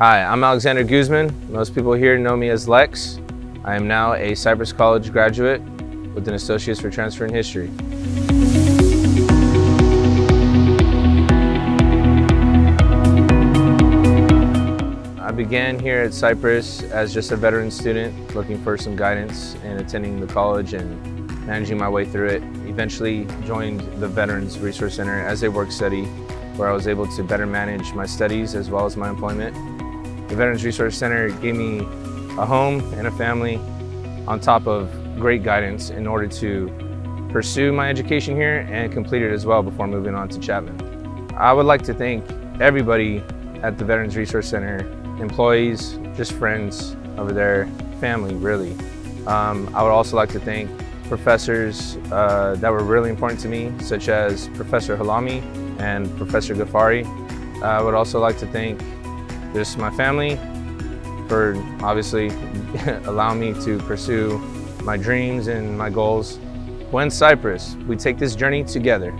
Hi, I'm Alexander Guzman. Most people here know me as Lex. I am now a Cypress College graduate with an Associates for Transfer in History. I began here at Cypress as just a veteran student looking for some guidance and attending the college and managing my way through it. Eventually joined the Veterans Resource Center as a work study where I was able to better manage my studies as well as my employment. The Veterans Resource Center gave me a home and a family on top of great guidance in order to pursue my education here and complete it as well before moving on to Chapman. I would like to thank everybody at the Veterans Resource Center, employees, just friends over there, family really. Um, I would also like to thank professors uh, that were really important to me, such as Professor Halami and Professor Ghaffari. I would also like to thank just my family for obviously allowing me to pursue my dreams and my goals. Buen Cypress, we take this journey together.